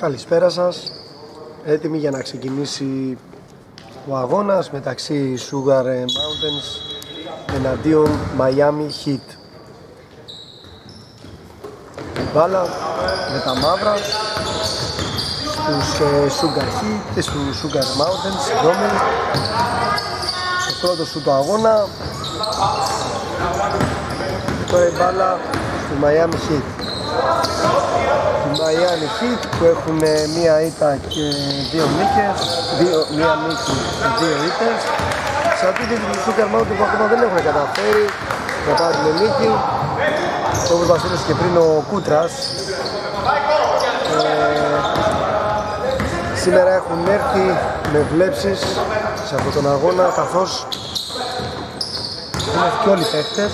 Καλησπέρα σας. Έτοιμοι για να ξεκινήσει ο αγώνας μεταξύ Sugar Mountains εναντίον Miami Heat. Η μπάλα με τα μαύρα στους ε, Sugar Heat και στους Sugar Mountains δρόμοι στο πρώτο σου το αγώνα και τώρα η μπάλα του Miami Heat του Miami Heat που έχουν μία ήττα και δύο νίκες, δύο, μία νίκη και δύο ήττες. Σε αντίθεση του Super Mountain που ακόμα δεν έχουν καταφέρει να πάρουν νίκη. Όπως μας έδωσε και πριν ο Κούτρας. Ε, σήμερα έχουν έρθει με βλέψεις σε αυτόν τον αγώνα καθώς έχουν και όλοι οι παίχτες.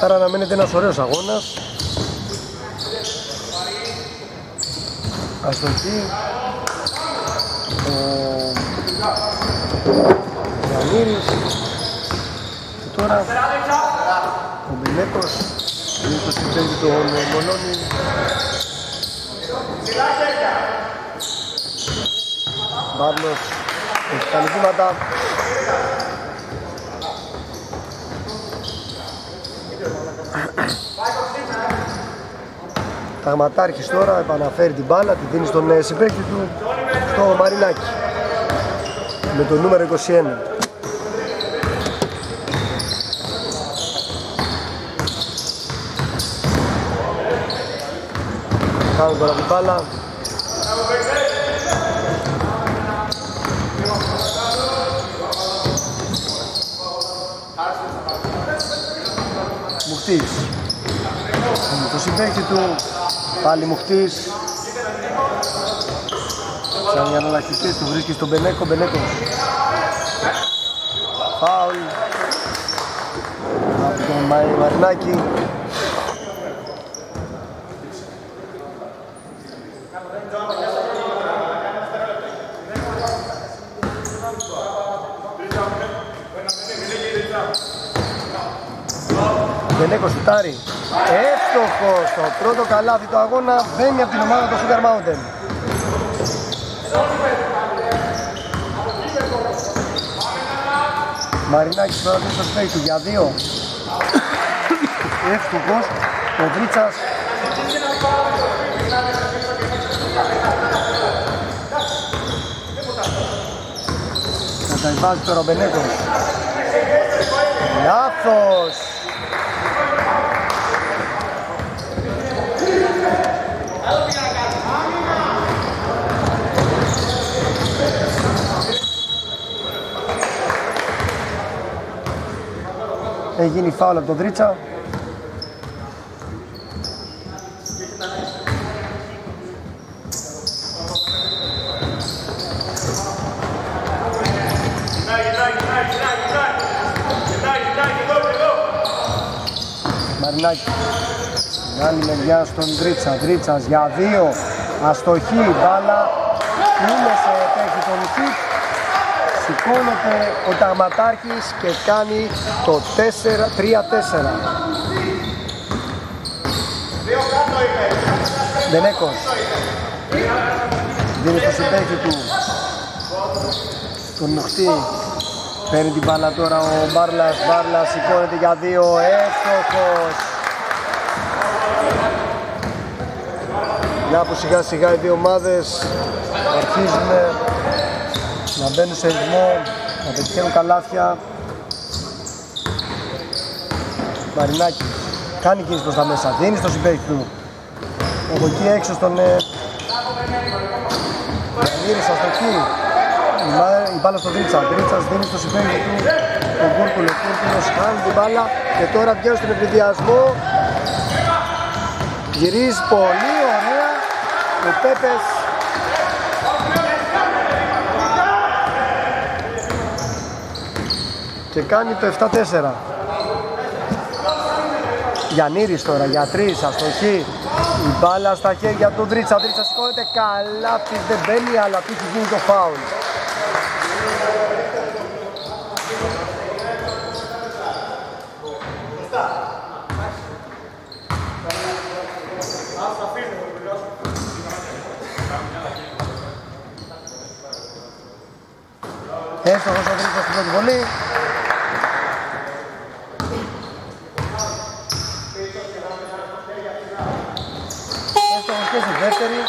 Άρα αναμένεται ένας ωραίος αγώνας αστοχή. Ο Γιαννήρης και τώρα ο Μπινέτος είναι το συμπέζι του Μονόνι Μάρλος έχει κάνει βήματα Ταγματάρχης τώρα επαναφέρει την μπάλα, τη δίνει στον ε, συμπέκτη του στο Μαρινάκι με το νούμερο 21. Κάνουν τώρα την μπάλα. Μουχτής. Με το συμπέκτη του Πάλι Μουχτής Σαν για να λαχιστείς του βρίσκεις στον Μπενέκο, Μπενέκο. Φάουλ. Από τον Μαρινάκη Μπενέκο σουτάρει Εύστοχος στο πρώτο καλάθι του αγώνα μπαίνει από την ομάδα του Sugar Mountain. Μαρινάκης τώρα στο σπέι του για δύο. Εύστοχος ο Δρίτσας Θα τα βάζει τώρα ο Μπενέκος. Λάθος! Έχει γίνει φάουλ από τον Τρίτσα. Μαρινάκη. Άλλη μεριά στον Τρίτσα. Τρίτσας για δύο. Αστοχή. Μπάλα. Είναι σε παίχτη τον Χιτ σηκώνεται ο Ταγματάρχης και κάνει το 3-4. Δενέκος. Δίνει το συμπέχτη του. Τον Νοχτή παίρνει την μπάλα τώρα ο Μπάρλας. Μπάρλας σηκώνεται για δύο. Εύστοχος. Μια που σιγά σιγά οι δύο ομάδες αρχίζουν να μπαίνουν σε ρυθμό, να πετυχαίνουν καλάθια. Μαρινάκη κάνει κίνηση προς τα μέσα, δίνει στο συμπέκτη του. Από εκεί έξω στον ε... Γύρισα στο εκεί. Η μπάλα στο Δρίτσα. Δρίτσας δίνει στο συμπέκτη του τον Κούρκουλο. Κούρκουλος χάνει την μπάλα και τώρα βγαίνει στον ευνηδιασμό. Γυρίζει πολύ ωραία. Ο Πέπες και κάνει το 7-4. Γιαννήρης τώρα για τρεις, αστοχή. Η μπάλα στα χέρια του Δρίτσα, Δρίτσα σηκώνεται καλά, της δεν μπαίνει, αλλά του έχει γίνει το φάουλ. Έστοχος ο Δρίτσας στην πρώτη βολή. Δεύτερη.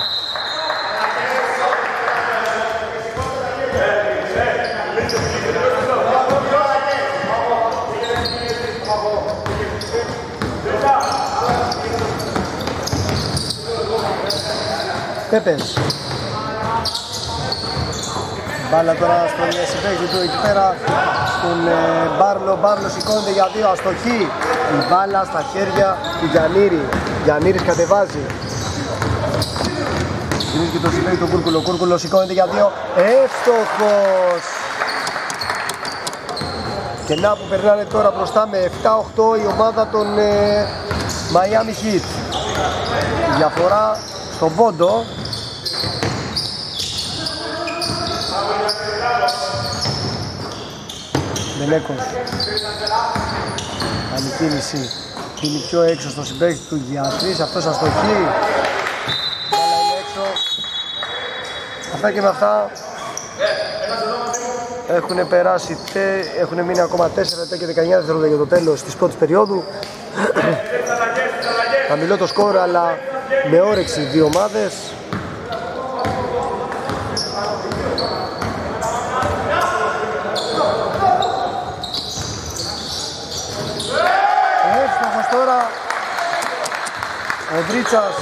Πέπες. Μπάλα τώρα στον συμπέκτη του εκεί πέρα στον ε, Μπάρλο. Μπάρλο σηκώνεται για δύο αστοχή. Η μπάλα στα χέρια του Γιαννήρη. Γιαννήρης κατεβάζει. Βρίσκει το συμπέκτη του Κούρκουλο. Κούρκουλο σηκώνεται για δύο. Εύστοχος. Και να που περνάνε τώρα μπροστά με 7-8 η ομάδα των ε, Miami Heat. Η διαφορά στον πόντο Μελέκος Κάνει κίνηση Είναι πιο έξω στο συμπέκτη του Γιατρής Αυτός αστοχή Μπάλα είναι έξω Αυτά και με αυτά έχουν περάσει, έχουν μείνει ακόμα 4 λεπτά και 19 δευτερόλεπτα για το τέλος της πρώτης περίοδου. Χαμηλό το σκορ αλλά με όρεξη δύο ομάδες. Εύστοχος τώρα ο Δρίτσας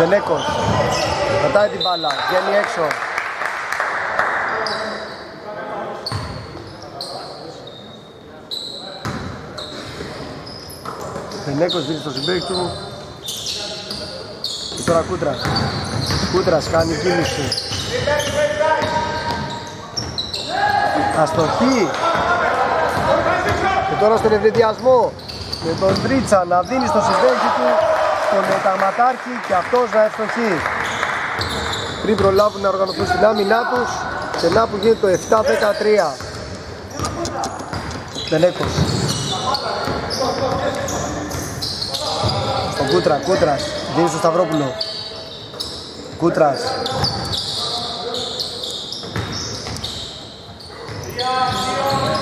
Δενέκος Πατάει την μπάλα, βγαίνει έξω. Δενέκος δίνει στο συμπαίκτη του. Και τώρα Κούτρας. Κούτρας κάνει κίνηση. Αστοχεί. Και τώρα στον αιφνιδιασμό με τον Τρίτσα να δίνει στο συμπαίκτη του τον Ταγματάρχη και αυτός να ευστοχεί πριν προλάβουν να οργανωθούν στην άμυνά τους και να που γίνεται το 7-13 Δενέκος Στον Κούτρας, Κούτρας, δίνει στο Σταυρόπουλο. Κούτρας.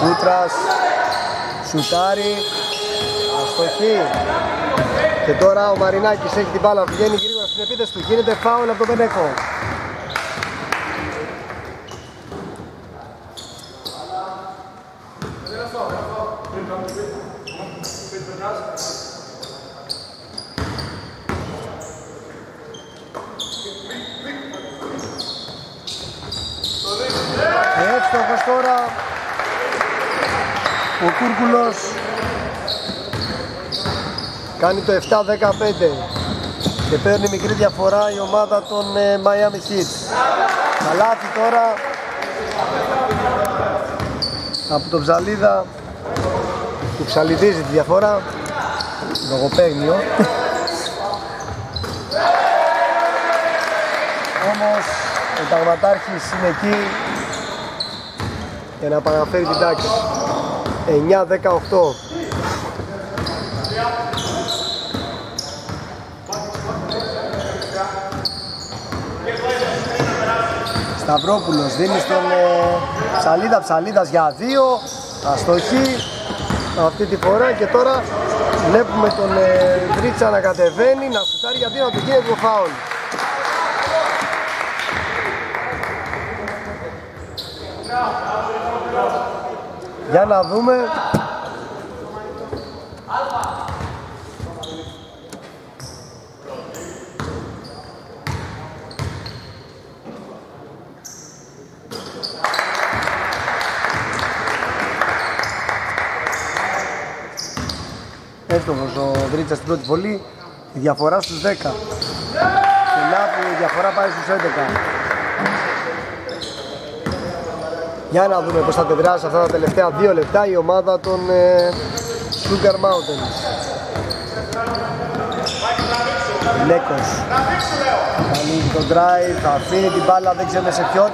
Κούτρας Σουτάρι Αστοχή και τώρα ο Μαρινάκης έχει την μπάλα, βγαίνει γρήγορα στην επίθεση του, γίνεται φάουλ από τον Μπενέκο. Εύστοχος τώρα ο Κούρκουλος κάνει το 7-15 και παίρνει μικρή διαφορά η ομάδα των ε, Miami Heat. Καλάθι τώρα από τον Ψαλίδα που ψαλιδίζει τη διαφορά. Λογοπαίγνιο. Όμως ο Ταγματάρχης είναι εκεί για να παραφέρει την τάξη. 9-18 Σταυρόπουλος δίνει στον ε, Ψαλίδα Ψαλίδας για δύο. Αστοχή. Αυτή τη φορά και τώρα βλέπουμε τον ε, Δρίτσα να κατεβαίνει να σουτάρει για δύο να του γίνει το φάουλ. Για να δούμε εύστοχος ο Δρίτσα στην πρώτη βολή, η διαφορά στους 10. Και να που η διαφορά πάει στους 11. Για να δούμε πώς θα αντιδράσει αυτά τα τελευταία δύο λεπτά η ομάδα των ε, Sugar Mountains. Λέκος Ανοίγει τον drive, θα αφήνει την μπάλα, δεν ξέρουμε σε ποιον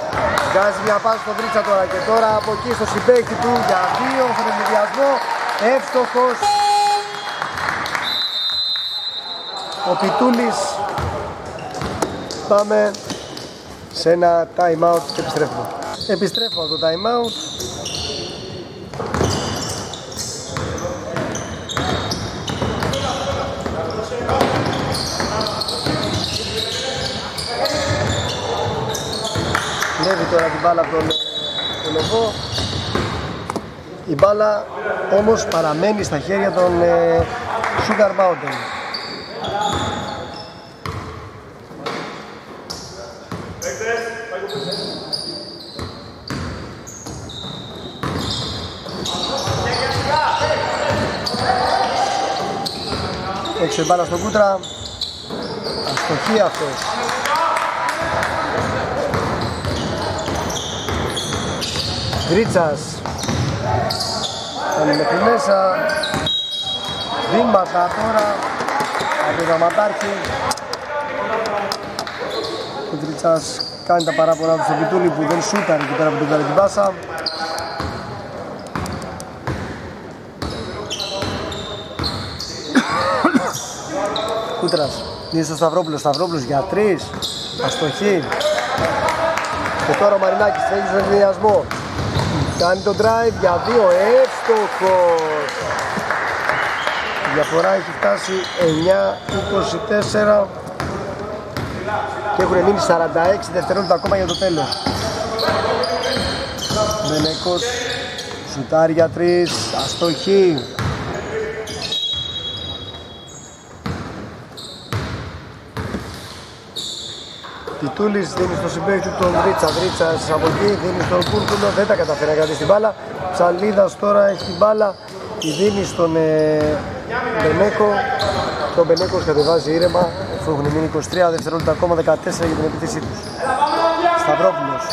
Βγάζει μια πάση στον Δρίτσα τώρα και τώρα από εκεί στο συμπέκτη του για δύο στον ενδιασμό Εύστοχος ο Πιτούλης. Πάμε σε ένα time out και επιστρέφουμε. Επιστρέφω από το time out Κλέβει τώρα την μπάλα από τον, τον Η μπάλα όμως παραμένει στα χέρια των ε, Sugar Mountain. Έξω η μπάλα στον Κούτρα. Αστοχή αυτός. Γρίτσας. Κάνει μέχρι μέσα. Βήματα τώρα. Από τον Δαματάρχη Ο Γρίτσας κάνει τα παράπονα του στον Πιτούλη που δεν σούταρε εκεί πέρα που τον κάνει την πάσα Κούτρας είναι στο Σταυρόπουλος, Σταυρόπουλος για τρεις Αστοχή Και τώρα ο Μαρινάκης θέλει στον ενδιασμό Κάνει το drive για δύο εύστοχος. Η διαφορά έχει φτάσει 9-24 και έχουν μείνει 46 δευτερόλεπτα ακόμα για το τέλος. Μπενέκος σουτάρει για τρεις, αστοχή. Τιτούλης δίνει στο συμπέκτη του τον Ρίτσα. Ρίτσας από εκεί δίνει στον Κούρκουλο, δεν τα καταφέρει να κρατήσει την μπάλα. Ψαλίδας τώρα έχει την μπάλα, τη δίνει στον ε, Μπενέκο. Το Μπενέκος κατεβάζει ήρεμα, αφού έχουν μείνει 23 δευτερόλεπτα ακόμα 14 για την επίθεσή τους. Σταυρόπουλος.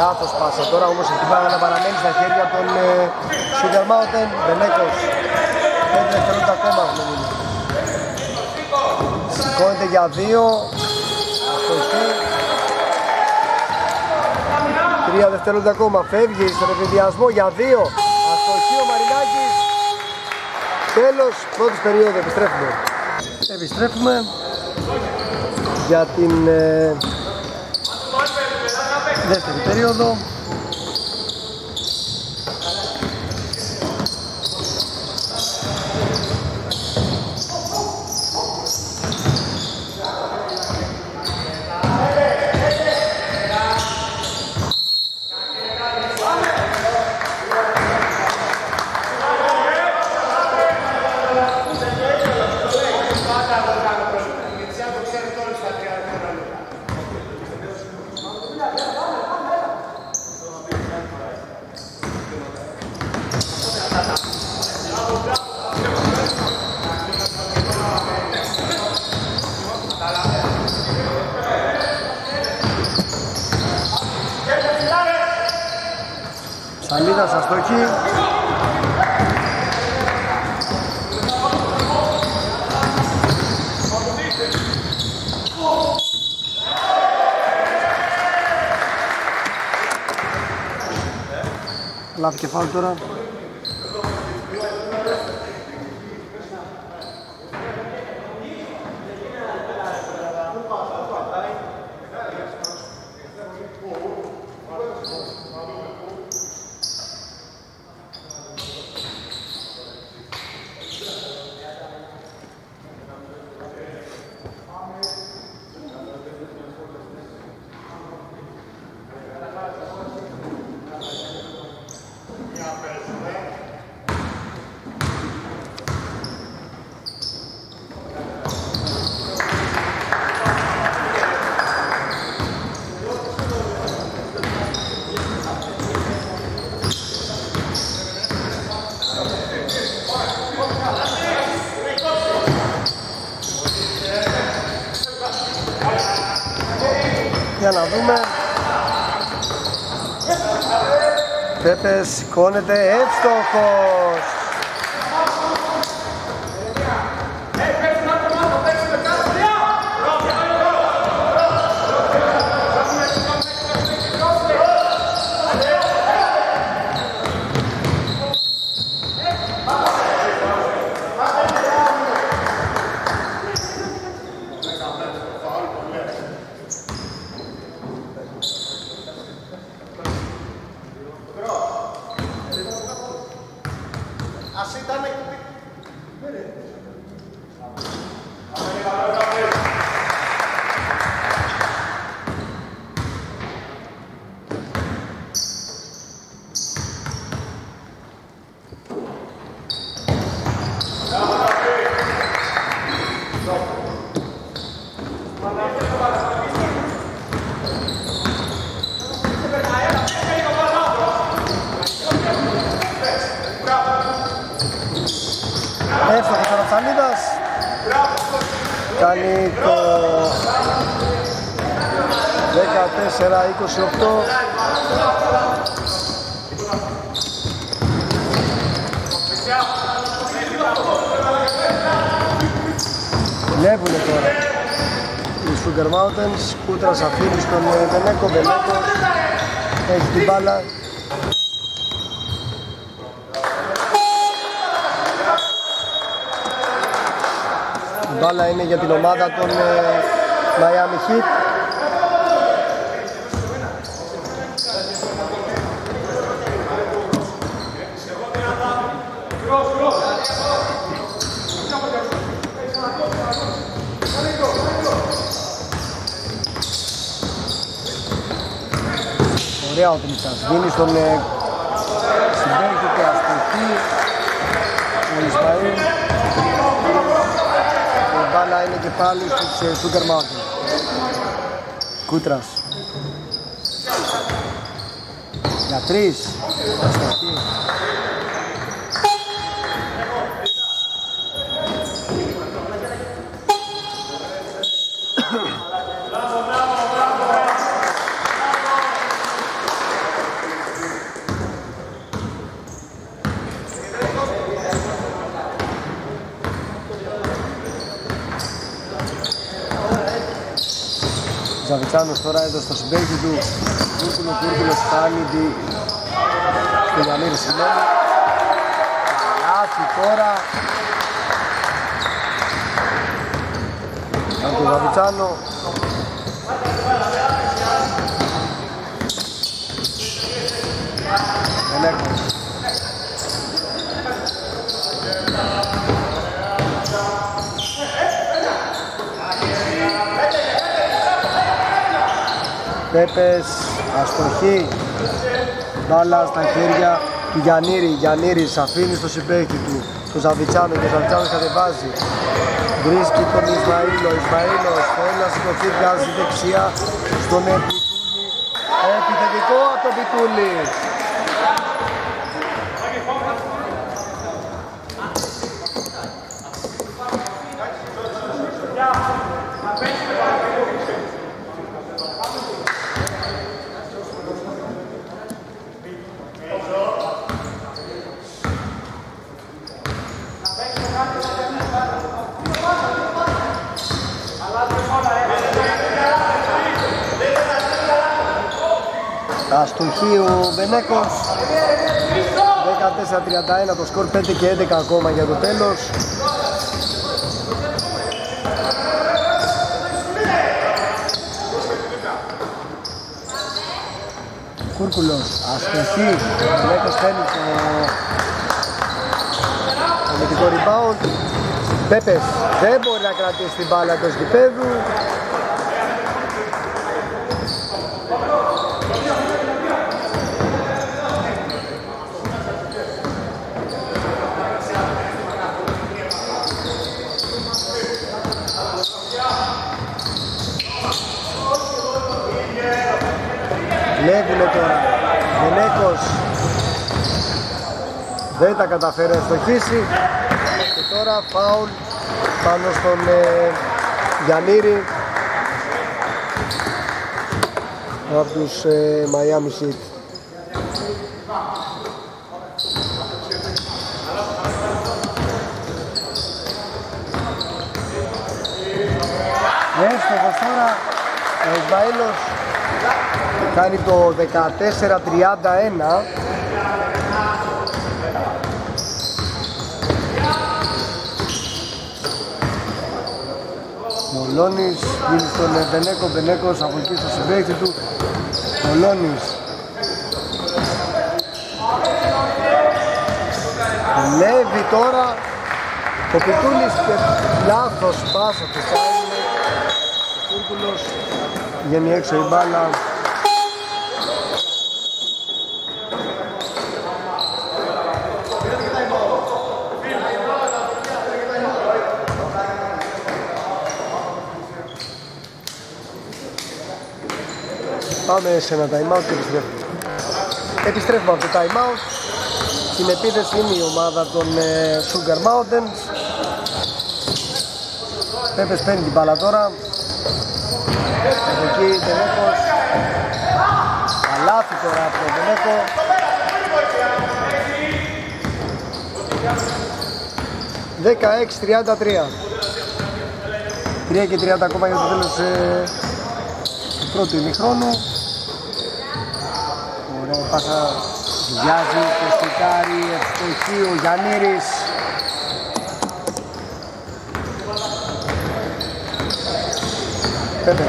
Λάθος πάσα τώρα όμως έχει την μπάλα να παραμένει στα χέρια των ε, Sugar Mountain. Μπενέκος. 5 δευτερόλεπτα ακόμα έχουν μείνει. Σηκώνεται για δύο, Τρία δευτερόλεπτα ακόμα. Φεύγει στον εφηδιασμό για δύο. Αστοχή ο Μαρινάκης. Τέλος πρώτης περίοδου. Επιστρέφουμε. Επιστρέφουμε για την ε, δεύτερη περίοδο. Λάθη κεφάλι τώρα. Για να δούμε. Πέπες σηκώνεται εύστοχος. Πιταλίδας κάνει το 14-28 Βλέπουνε τώρα οι Sugar Mountains, Κούτρας αφήνει στον Βενέκο, Βενέκο έχει την μπάλα Η μπάλα είναι για την ομάδα των ε, Miami Heat Ωραία ο Τρίτας. Δίνει στον ε, συμπέκτη του αστοχή ο Ισμαήλ. Η μπάλα είναι και πάλι στους ε, Sugar Mountain. Κούτρας. Για τρεις. Αστοχή. Ζαβιτσάνος τώρα εδώ στο συμπέκτη του. Κούρκουλο, Κούρκουλος κάνει τη στο Γιαννήρη συγγνώμη Καλάθι τώρα. Από τον Ζαβιτσάνο Ελέγχος Πέπες, αστοχή, μπάλα στα χέρια του Γιαννήρη. Γιαννήρης αφήνει στο συμπέχτη του, το Ζαβιτσάνο και ο Ζαβιτσάνος κατεβάζει. Βρίσκει τον Ισμαήλο, Ισμαήλος θέλει να σηκωθεί, βγάζει δεξιά στον Επιτούλη. Επιθετικό από τον Επιτούλη. Αστοχή ο Βενέκος 14-31 το σκορ 5 και 11 ακόμα για το τέλος. Κούρκουλος, αστοχή, ο Βενέκος φέρνει το αμυντικό rebound. Πέπες δεν μπορεί να κρατήσει την μπάλα του γηπέδου Βλέπουνε τώρα. Γενέκος δεν τα καταφέρει να στοχίσει και τώρα φάουλ πάνω στον ε, Γιαννήρη από τους ε, Miami Heat. Εύστοχος τώρα ο Ισμαήλος κάνει το 14-31 Μολώνης δίνει στον Μπενέκο, Μπενέκος από εκεί στο συμπέκτη του. Μολώνης. Λέβει τώρα ο Πιτούλης και λάθος πάσα του κάνει ο Κούρκουλος βγαίνει έξω η μπάλα Πάμε σε ένα time out και επιστρέφουμε. Επιστρέφουμε από το time out. Στην επίθεση είναι η ομάδα των ε, Sugar Mountains. Πέπες παίρνει την μπάλα τώρα. Από εκεί Τενέκος. Καλάθι τώρα από τον Τενέκο. 16-33. 3 και 30 ακόμα για το τέλος ε, του πρώτου ημιχρόνου. Ωραία πάσα Βιάζει το σουτάρι, ευστοχή ο Γιαννήρης. Πέπες.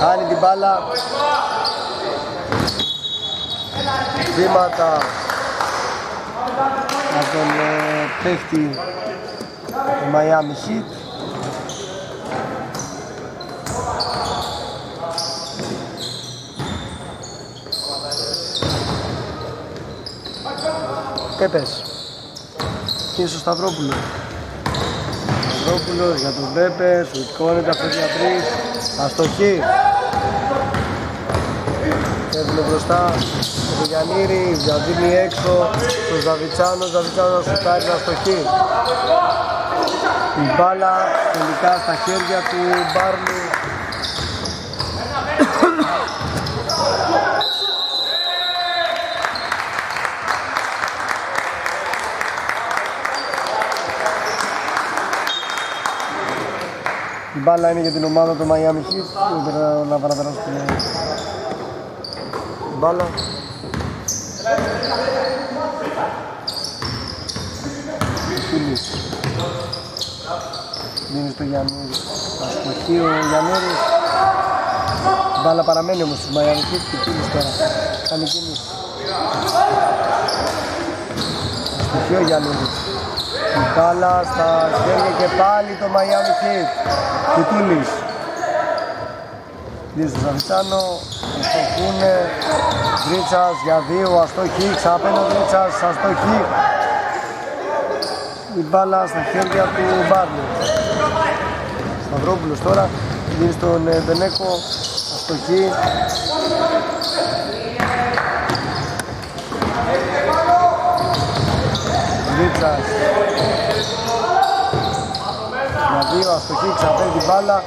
Χάνει την μπάλα. Βήματα από τον ε, παίχτη του Miami Heat. Πέπες. Και στο Σταυρόπουλος. Σταυρόπουλος για τον Πέπε, σουτκώνεται αυτός για τρεις. Αστοχή. Φεύγουν μπροστά με τον Γιαννήρη, διαδίνει έξω στον Ζαβιτσάνο, Ζαβιτσάνο να σουτάρει αστοχή. Η μπάλα τελικά στα χέρια του Μπάρνου Η μπάλα είναι για την ομάδα του Miami Heat. Δεν να παραπεράσω την μπάλα. Φίλης. Δίνεις στο Γιαννούρη. Αστοχή ο Γιαννούρης. Η μπάλα παραμένει όμως στους Miami Heat και Φίλης τώρα. Κάνει κίνηση. Αστοχή ο Γιαννούρης. Η μπάλα στα χέρια και πάλι το Miami Heat. Κουτούλης. Δίνει στο Σαβιτσάνο. Αστοχούνε. Βρίτσας για δύο. Αστοχή. Ξαπένω Βρίτσας. Αστοχή. Η μπάλα στα χέρια του Μπάρνου. Σταυρόπουλος τώρα. Δίνει στον ε, Μπενέκο. Αστοχή. Βρίτσας για δύο αστοχή, ξαπέλει την μπάλα,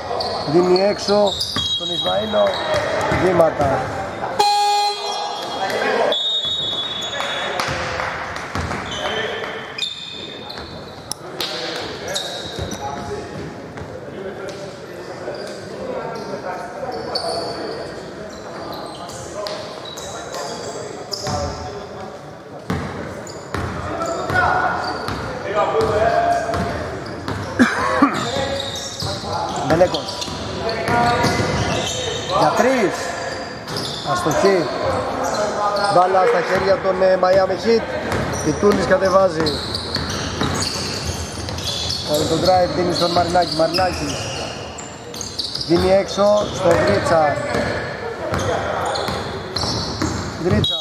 δίνει έξω στον Ισμαήλο, βήματα. Μπελέκος. Για τρεις. Αστοχή. Μπάλα στα χέρια των ε, Miami Heat. Η Τούνης κατεβάζει. Κάνει τον drive, δίνει στον Μαρινάκη. Μαρινάκη. Δίνει έξω στο Βρίτσα. Βρίτσα.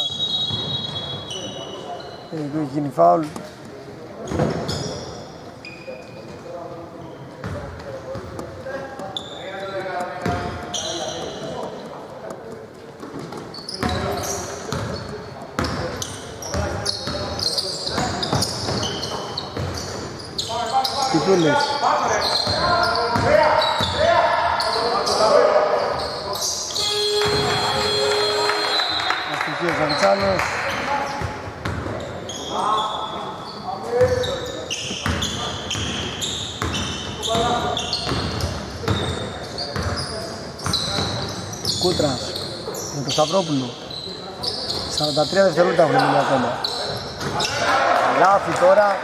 Ε, του έχει γίνει φάουλ. Αστοιχείο Ζαντσάνος. Κούτρας με τον Σταυρόπουλο. 43 δευτερόλεπτα έχουν μείνει ακόμα. Λάθη τώρα.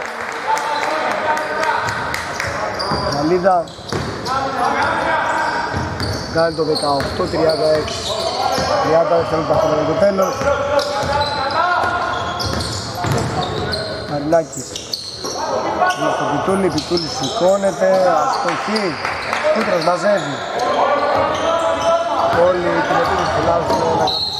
Μαλίδα. Κάνει το 18-36. 30 δευτερόλεπτα ακόμα για το τέλος. Μαρινάκης. Είναι στο Πιτούλη, Πιτούλη σηκώνεται, αστοχή. Κούτρας μαζεύει. Όλοι την επίθεση του Λάου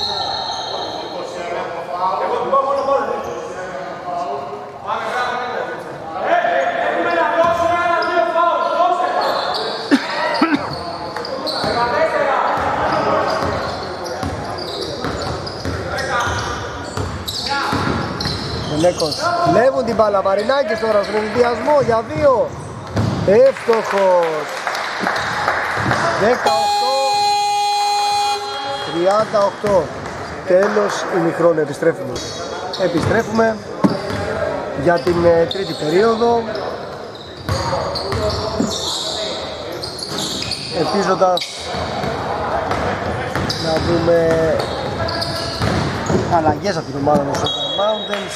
στην Ελλάδα. Νέκος. Λεύουν την μπάλα. Μαρινάκης τώρα στον ενδιασμό για δύο. Εύστοχος 18 38 Τέλος ημιχρόνου επιστρέφουμε Επιστρέφουμε για την ε, τρίτη περίοδο ελπίζοντας να δούμε αλλαγές από την ομάδα των Super Mountains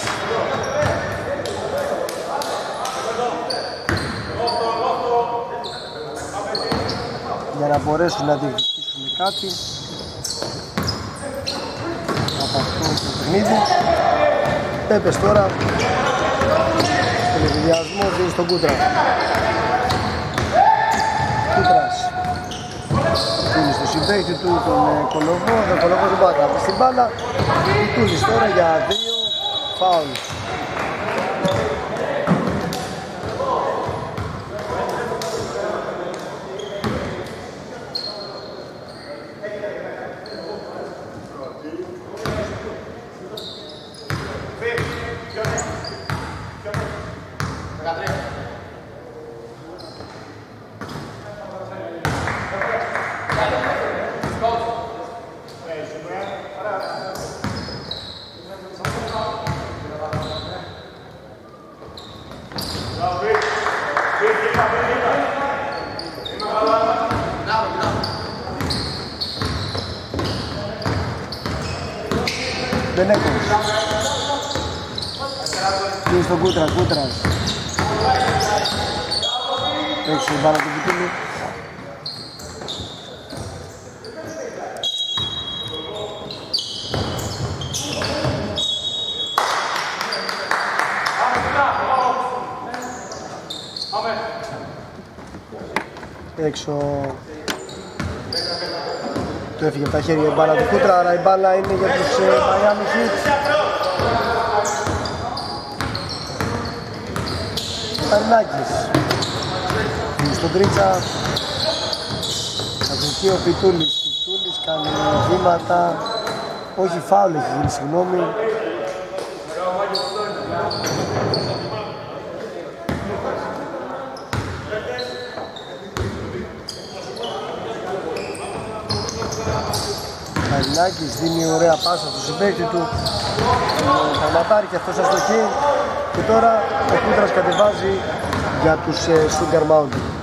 για να μπορέσουν να διεκδικήσουν κάτι. Από αυτό το παιχνίδι. Πέπες τώρα. Τελεβιδιασμό δίνει στον Κούτρας. Κούτρας. Τούλης στο συμπέκτη του τον ε, Κολοβό. Τον Κολοβό δεν πάει να στην μπάλα. Τούλης τώρα για δύο found. Στον Κούτρα, Κούτρας. Έξω η μπάλα του Πουτήλου. Έξω του έφυγε από τα χέρια η μπάλα του Κούτρα, άρα η μπάλα είναι για τους ε, Miami Heat. Είναι στον Τρίτσα. Καθηγητή ο Πιτούλης. Πιτούλης κάνει βήματα. Όχι φάουλ έχει γίνει, συγγνώμη. Μαρινάκης δίνει ωραία πάσα στο συμπέκτη του Θαματάρει και αυτός αστοχή και τώρα ο Κούτρας κατεβάζει για τους ε, Sugar Mountain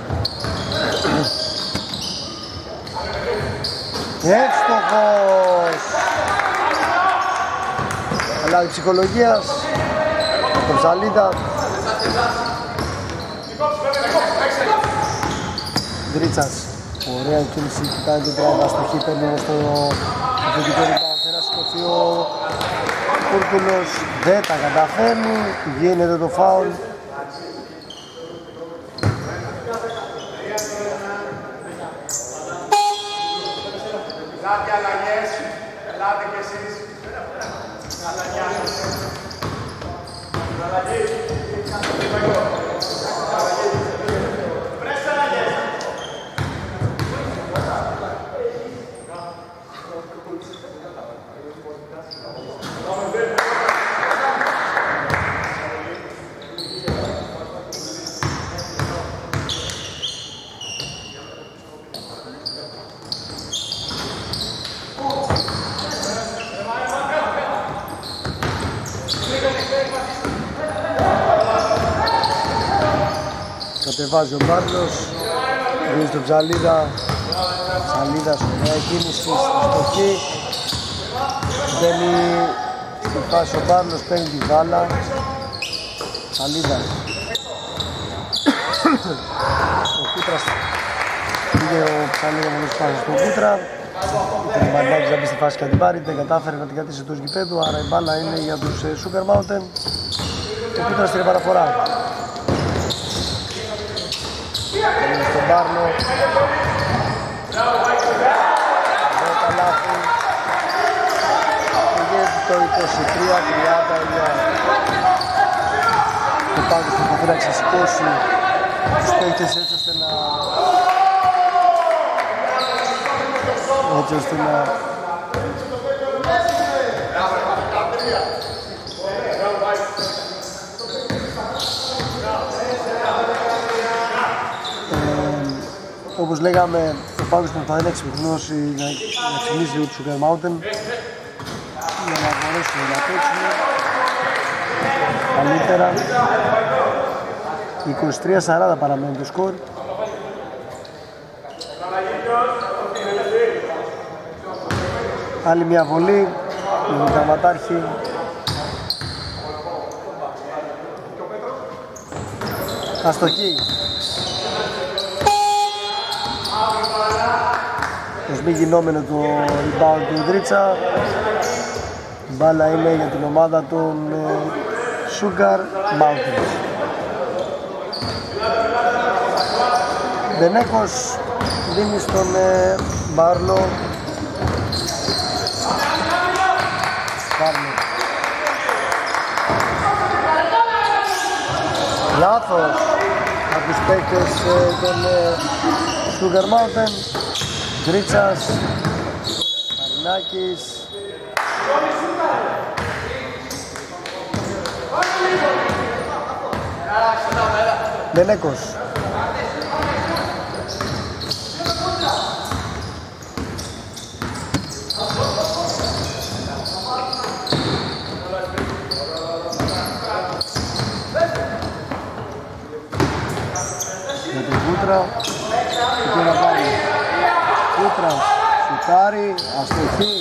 Εύστοχος! Αλλάζει ψυχολογίας τον Ψαλίδα. Δρίτσας Ωραία κίνηση. Που κάνει την τράβα αστοχή παίρνει στο Αφεντικό rebound θέλει να σηκωθεί ο Κούρκουλος. Δεν τα καταφέρνει, γίνεται το φάουλ Κατεβάζει ο Μπάρλος Δίνει στον Ψαλίδα Ψαλίδας ωραία κίνηση στη στοχή. Μπαίνει στη φάση ο Μπάρλος παίρνει τη βάλα Ψαλίδα. Ο Κούτρας Πήγε ο Ψαλίδα με τους πάσες στον Κούτρα. Ήταν Μπαρνάκης να μπει στη φάση και να την πάρει Δεν κατάφερε να την κρατήσει του γηπέδου Άρα η μπάλα είναι για τους ε, Super Mountain. Ο Κούτρας την παραφορά είναι στον Πάρνο. Δέκα λάθη. Πηγαίνει το 23-39. Το πάγκο του που να ξεσηκώσει τους παίκτες έτσι ώστε να... έτσι ώστε να όπως λέγαμε, ο Παύλος προσπαθεί να ξυπνώσει, να, να ξυπνήσει λίγο του Sugar Mountain για να μπορέσουν να παίξουν καλύτερα. 23-40 παραμένει το σκορ. Άλλη μια βολή, με τον Καματάρχη. Αστοχή. Μη γινόμενο το rebound του Δρίτσα. Η μπάλα είναι για την ομάδα των ε, Sugar Mountains. Δενέκος δίνει στον ε, Μπάρλο Μπάρλο Λάθος από τους παίκτες ε, των ε, Sugar Mountain Γκρίτσας Μαρινάκης. Δενέκος για τον Κούτρα και τον Λαβάρη. Κούτρας, σουτάρει, αστοχή.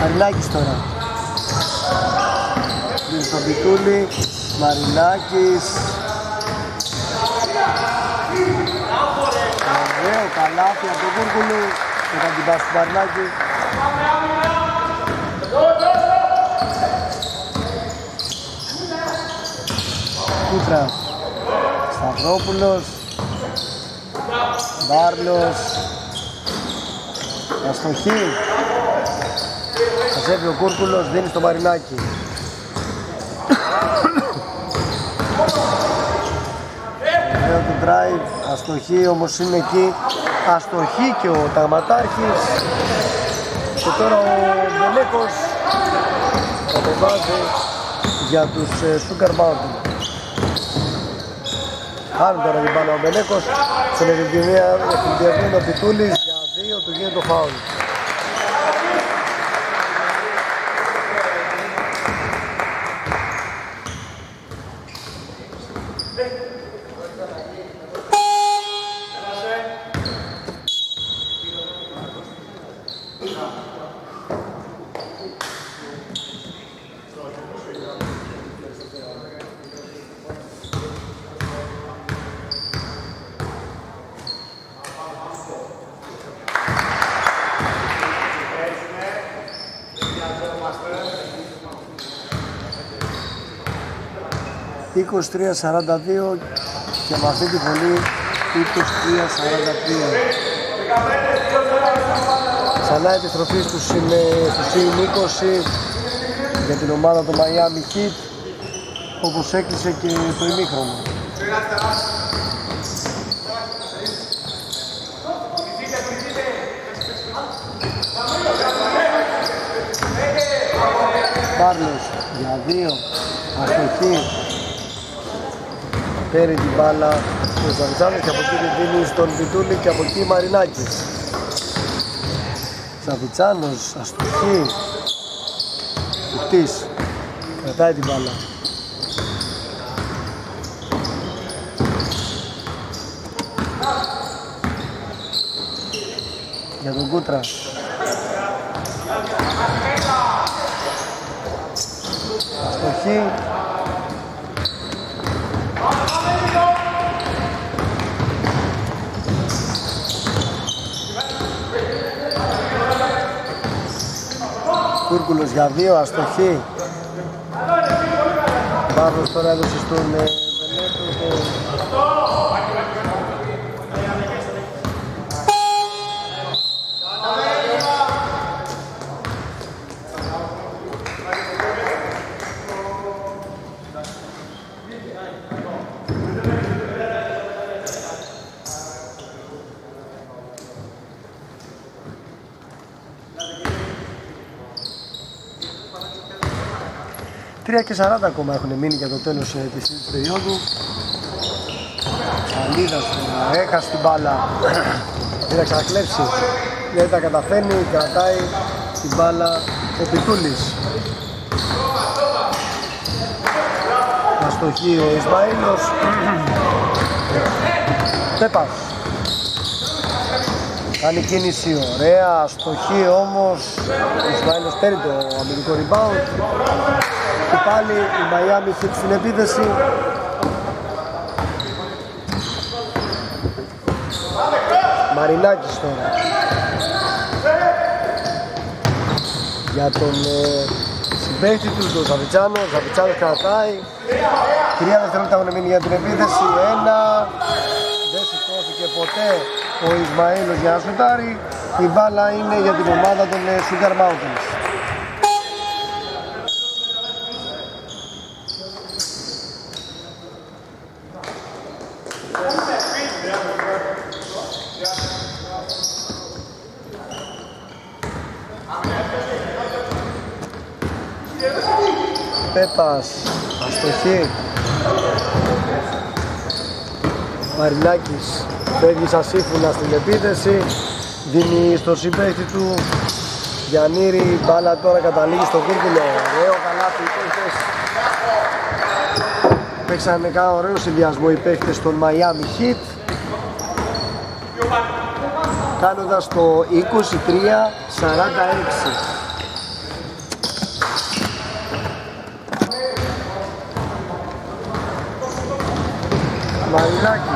Μαρινάκης τώρα. Δίνει στον Πιτούλη, Μαρινάκης, Ωραίο καλάθι από τον Κούρκουλου και θα την πάσει του Μαρινάκη. Κούτρας, Σταυρόπουλος, Μπάρλος, Αστοχή, Μαζεύει ο Κούρκουλος, δίνει στο Μαρινάκη. Ωραίο του drive, αστοχή όμως είναι εκεί. Αστοχή και ο Ταγματάρχης. Και τώρα ο Μπελέκος θα το βάζει για τους ε, Sugar Mountain. Χάνει τώρα την μπάλα ο Μπελέκος. Στην ευκαιρία ο Πιτούλης για δύο του γίνεται το φάουλ. «23-42» και με αυτή τη βολή 23-42. Ξανά επιστροφή στους συν, στους συν 20 για την ομάδα του Miami Heat όπως έκλεισε και το ημίχρονο. Μπάρλος για δύο, αστοχή, παίρνει την μπάλα ο Ζαβιτσάνος και από εκεί την δίνει στον Πιτούλη και από εκεί Μαρινάκης. Ζαβιτσάνος, αστοχή, Κουτής, κρατάει την μπάλα. Για τον Κούτρα. Αστοχή. Κούρκουλος για δύο, αστοχή. Παύλος τώρα έδωσε στον ε, Βενέτο το... 3 και 40 ακόμα έχουν μείνει για το τέλος ε, της τρίτης περίοδου. Σαλίδας έχασε την μπάλα. Δεν θα ξανακλέψει. Δεν τα καταφέρνει, κρατάει την μπάλα ο Πιτούλης. Αστοχή ο Ισμαήλος. Πέπας. Κάνει κίνηση ωραία, αστοχή όμως. Ο Ισμαήλος παίρνει το αμυντικό rebound. Και πάλι η Miami Heat στην επίθεση. Μαρινάκης τώρα. Για τον ε, συμπέχτη τους, τον Ζαβιτσάνο. Ο Ζαβιτσάνος κρατάει. Τρία δευτερόλεπτα έχουν μείνει για την επίθεση. Ένα. Δεν σηκώθηκε ποτέ ο Ισμαήλος για να σουτάρει. Η μπάλα είναι για την ομάδα των ε, Sugar Mountains. Πέπας, αστοχή. Μαρινάκης φεύγει σαν σύμφωνα στην επίθεση. Δίνει στο συμπέχτη του Γιαννήρη, μπάλα τώρα καταλήγει στο κούρκουλο. Ωραίο καλάθι οι παίχτες. Παίξανε κάνα ωραίο συνδυασμό οι παίχτες των Miami Heat. Κάνοντας το 23-46. Μαρινάκη.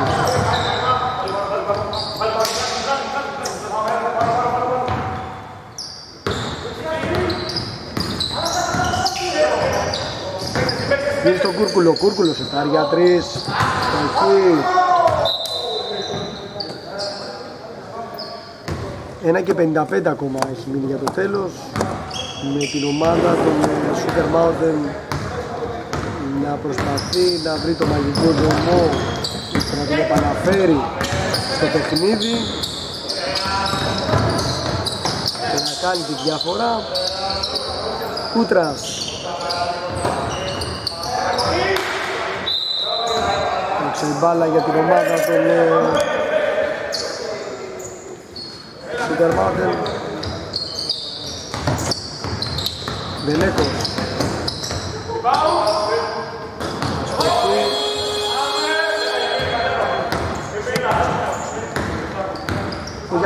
Βγαίνει στον Κούρκουλο, Κούρκουλος σε τάρια τρεις, εκεί. Ένα και 55 ακόμα έχει μείνει για το τέλος με την ομάδα των ε, Super Mountain να προσπαθεί να βρει το μαγικό δομό και να τον επαναφέρει στο παιχνίδι. Και να κάνει τη διαφορά. Κούτρας Έξω η μπάλα για την ομάδα των Σούτερ Μάτεν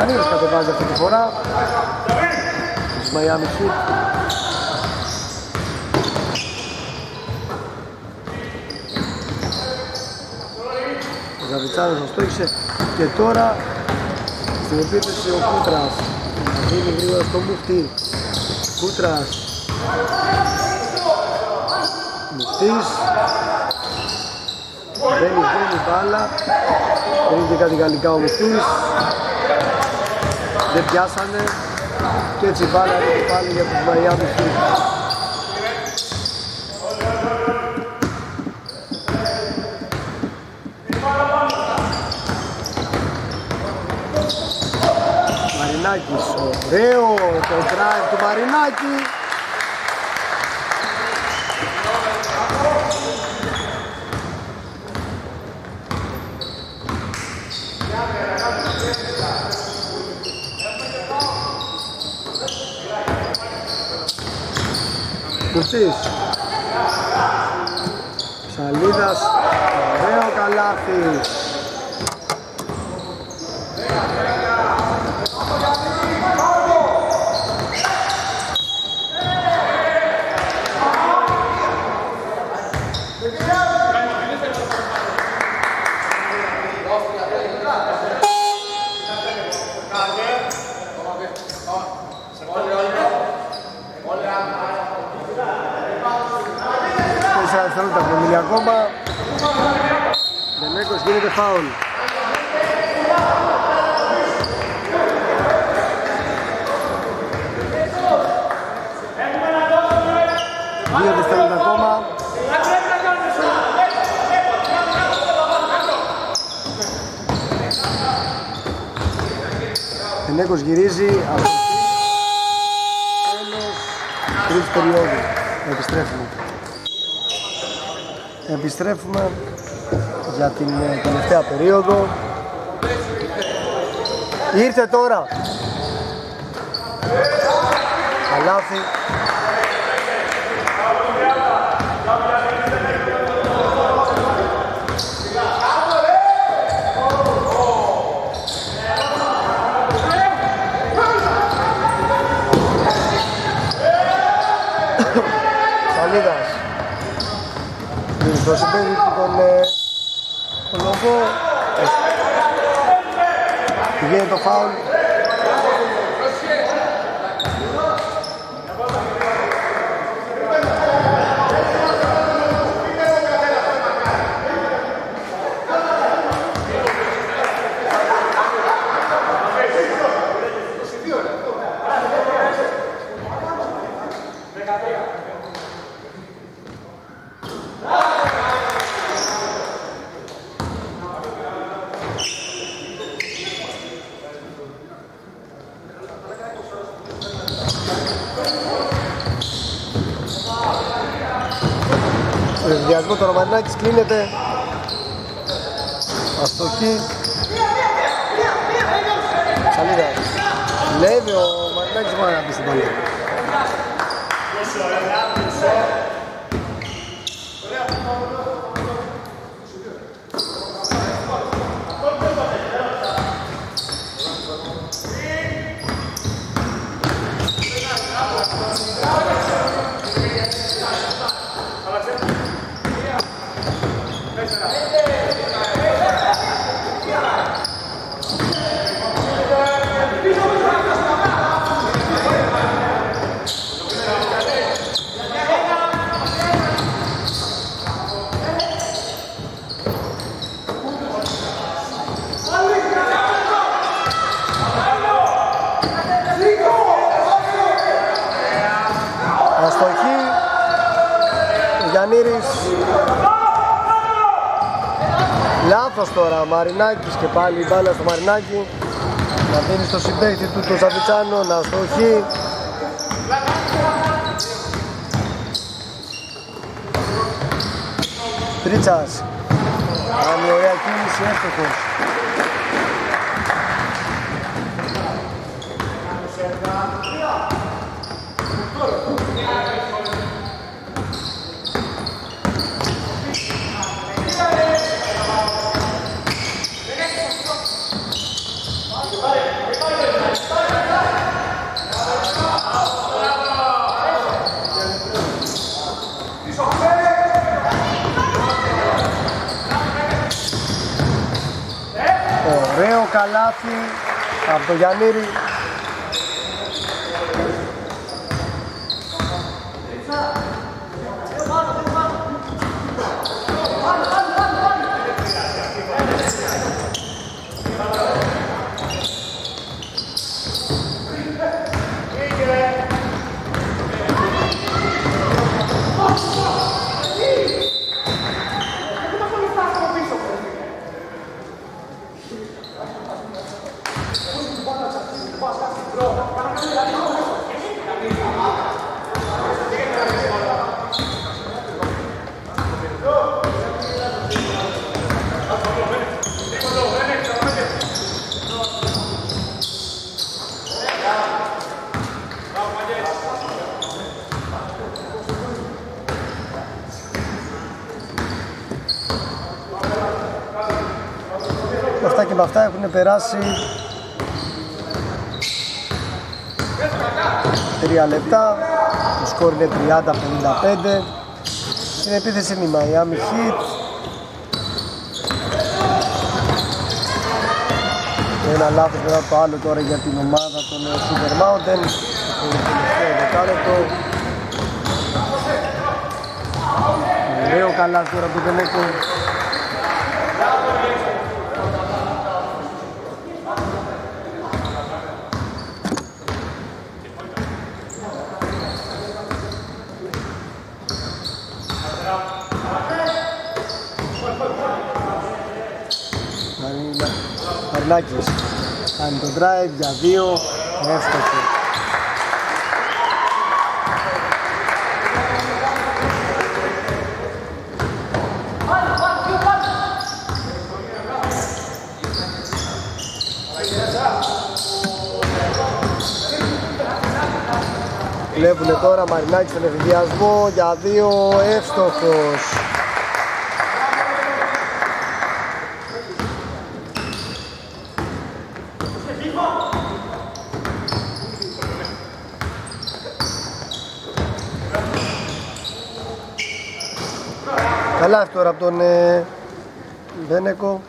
Βελέκος Ο Γιάννης κατεβάζει αυτή τη φορά. Της Miami Heat. Ο Ζαβιτσάνος το στόχισε και τώρα στην επίθεση ο Κούτρας. Δίνει γρήγορα στο Μουχτή Κούτρας. Μουχτής Μπαίνει, μπαίνει μπάλα. Παίρνει και κάτι γαλλικά ο Μουχτής δεν πιάσανε και έτσι μπάλα είναι πάλι για τους Miami Heat. Μαρινάκης, ωραίο το drive του Μαρινάκη Κουστής Σαλίδας Ωραίο καλάθι Τέσσερα δευτερόλεπτα από μίλια ακόμα Δεμέκος γίνεται φάουλ Δύο δευτερόλεπτα ακόμα Ενέκος γυρίζει από τέλος τρίτης περίοδου. Επιστρέφουμε. Επιστρέφουμε για την ε, τελευταία περίοδο. Ήρθε τώρα. Καλάθι. Σαλίδας. Στο συμπέδι του τον ε, τον foul το φάουλ. Ρεδιασμό το Ρωμανάκης κλείνεται. Αστοχή. Σαλίδα. Λέει ο Μαρινάκης μόνο να μπει στην παλιά. Αστοχή. Ο Γιαννήρης. Λάθος τώρα, Μαρινάκης και πάλι η μπάλα στο Μαρινάκη. Να δίνει στο συμπαίχτη του τον Σαβιτσάνο να αστοχεί. Τρίτσας. Κάνει ωραία κίνηση, εύστοχος. Ωραίο καλάθι από το Γιαννήρη. Με αυτά και με αυτά έχουν περάσει τρία λεπτά. Το σκορ είναι 30-55. Στην επίθεση είναι η Miami Heat. Ένα λάθος μετά το άλλο τώρα για την ομάδα των ε, Super Mountain. Το τελευταίο δεκάλεπτο. Ωραίο καλά τώρα που δεν Κωστακάκης κάνει το drive για δύο εύστοχο Βλέπουν τώρα Μαρινάκης στον εφηδιασμό για δύο εύστοχος Καλά τώρα από τον ε, Βένεκο.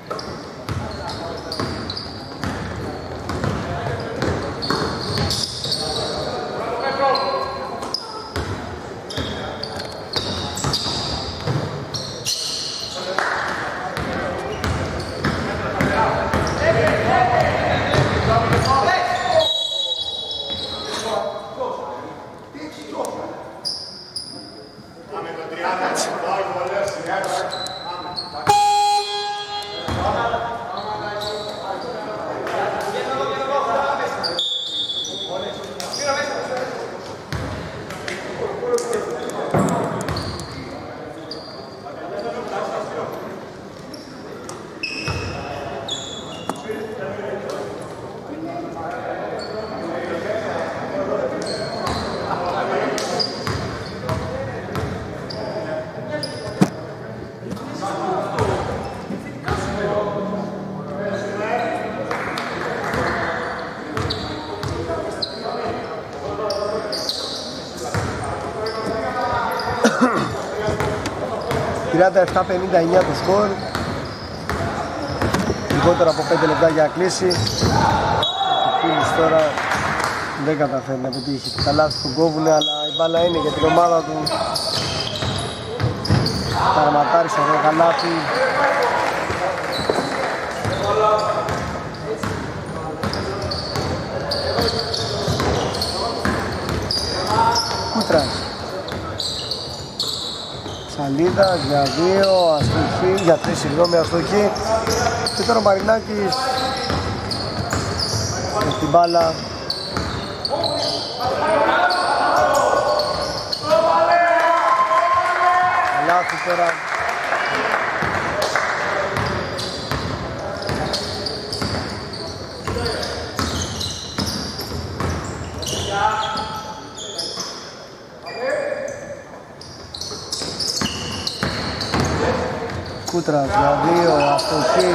Το σκορ. Λιγότερο από 5 λεπτά για κλείσει. Ο Φίλης τώρα δεν καταφέρει να πετύχει τα λάθη του κόβουνε, αλλά η μπάλα είναι για την ομάδα του. Ταρματάρι στο καλάθι. Κούτρας. Σαλίδα για δύο, αστοχή, για τρεις συγγνώμη αστοχή. Και τώρα ο Μαρινάκης με την μπάλα. Λάθη τώρα. Κούτρας για δύο, αστοχή.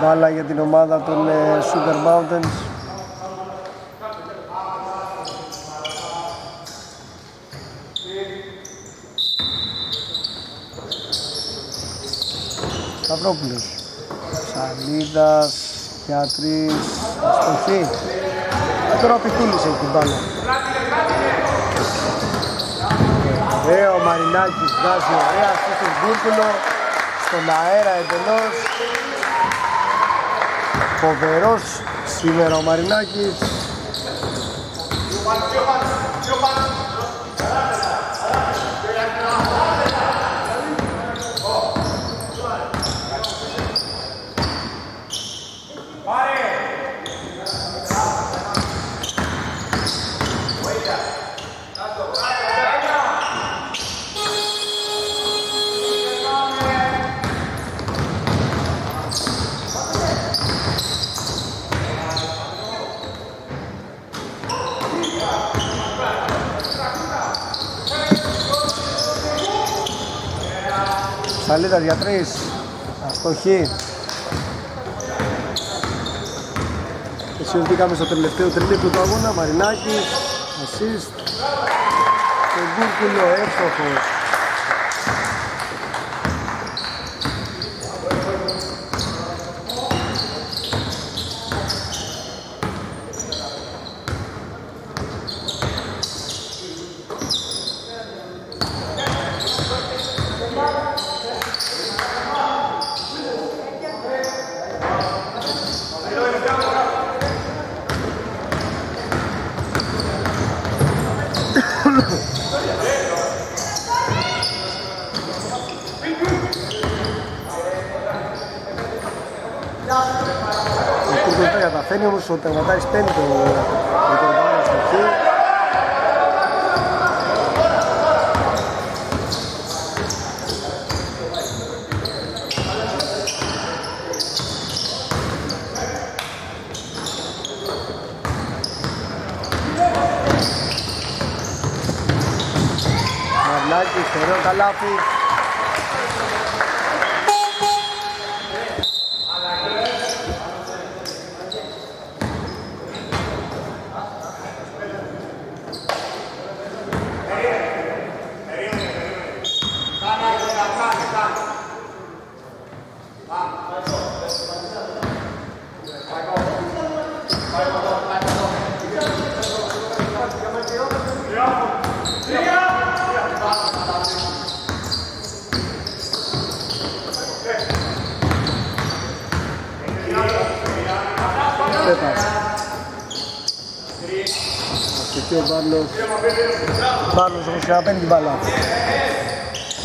Μπάλα για την ομάδα των ε, Sugar Mountains. Σταυρόπουλος. Σαλίδας για τρεις, αστοχή. Και τώρα ο Πιτούλης έχει την μπάλα. Ωραίο ο Μαρινάκης βγάζει ωραία αυτή στον Κούρκουλο στον αέρα εντελώς. Φοβερός σήμερα ο Μαρινάκης Σαλίδας για τρεις. Αστοχή. Και συνεχίσαμε στο τελευταίο τρίλεπτο του αγώνα. Μαρινάκης, assist. Και Γκούρκουλο εύστοχος ο Περματάρης παίρνει το κορμπάνο στο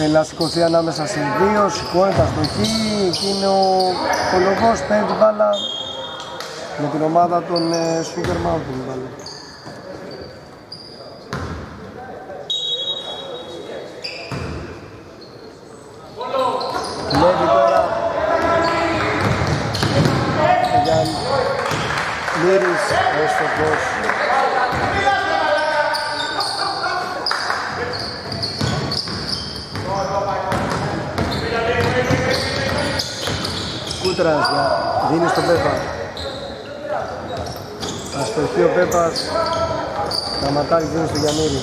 Θέλει να σηκωθεί ανάμεσα σε δύο, σηκώνει τα αστοχή. Εκεί είναι ο, ο λογός, παίρνει την μπάλα με την ομάδα των ε, Sugar Mountain μπάλα. Λέβει τώρα για Μύρης, έστοχος. Κούτρας για- δίνει στον Πέπας. Αστοχή ο Πέπας. Σταματάρι δίνει στο Γιαννήρη.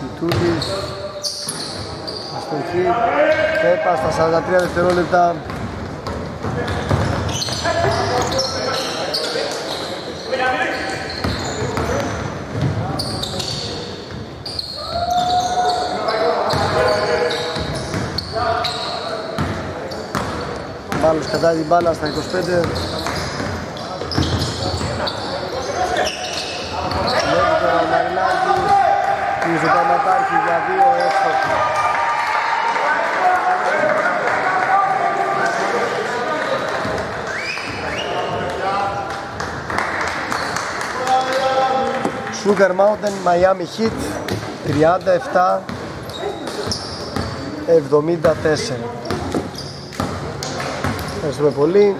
Τιτούλης. Αστοχή. Πέπας στα 43 δευτερόλεπτα. Μάλλον κατάει την μπάλα στα 25. Βλέπει τώρα ο Μαρινάκης. Του Ζωνταματάρχη για δύο έξω. Sugar Mountain Miami Heat 37 74 Ευχαριστούμε πολύ.